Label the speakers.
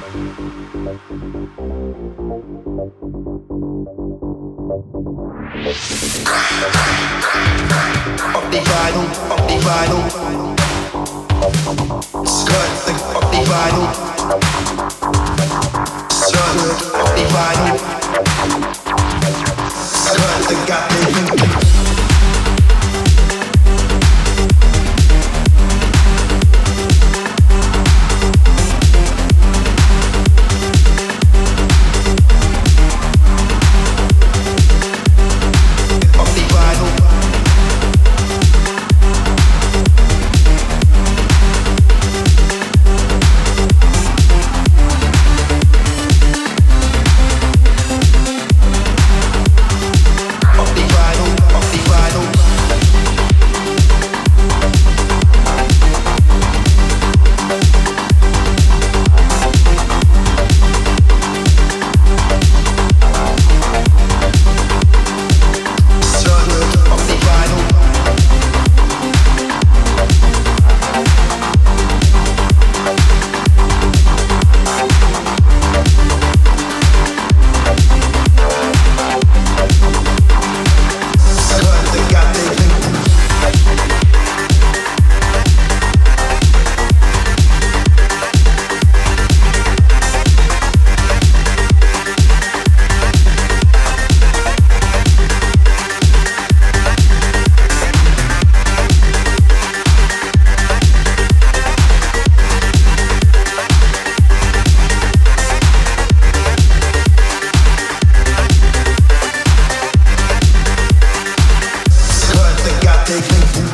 Speaker 1: Up the vinyl, up the vinyl. Got I take